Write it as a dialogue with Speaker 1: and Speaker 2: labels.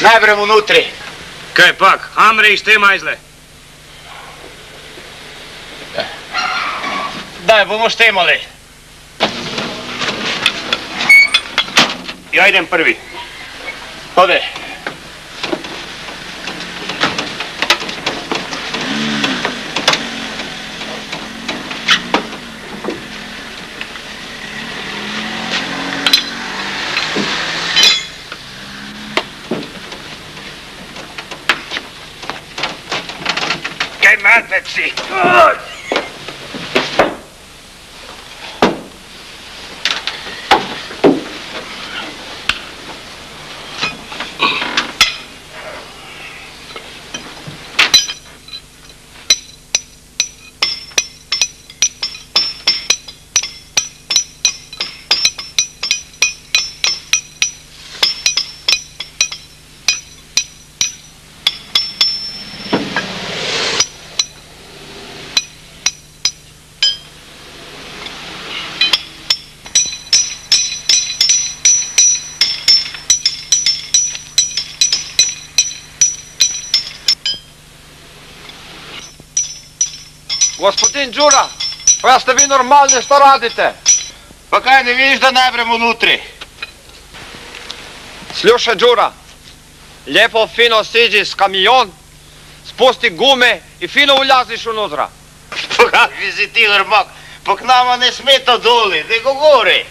Speaker 1: Naj gremo notri.
Speaker 2: Kaj pak, hamre iz te majzle.
Speaker 1: Daj, bomo štemali.
Speaker 2: Ja idem prvi.
Speaker 1: Ode.
Speaker 2: Kaj mrtvec
Speaker 3: Gospodin Đura, pa ja ste vi normalni, šta radite?
Speaker 1: Pa kaj ne veš, da najbrem vnutri?
Speaker 3: Slušaj, Đura, lepo fino seđi s kamion, spusti gume i fino ulaziš unutra.
Speaker 1: Pa kakvi si ti, Hrmak, pa k nama ne smeta doli, nego gori.